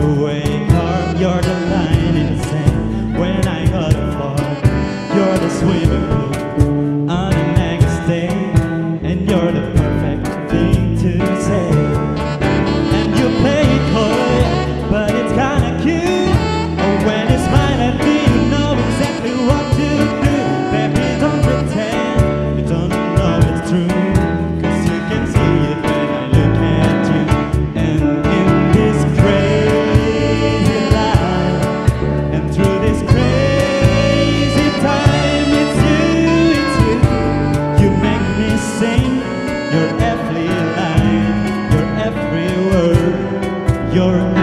away, carve your line in the sand. your